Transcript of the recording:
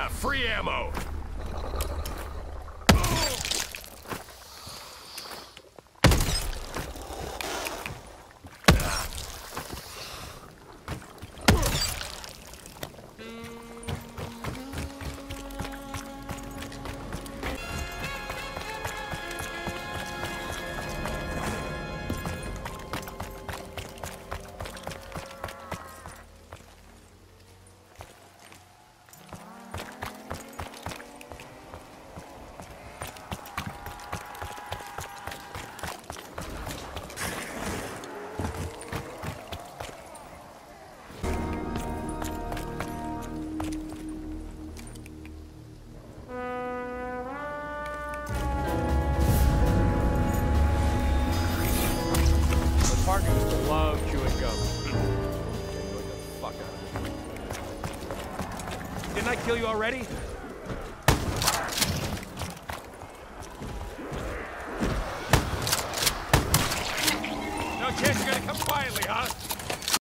Yeah, free ammo. Mark used to love chewing gum. The fuck out of it. Didn't I kill you already? No chance you're gonna come quietly, huh?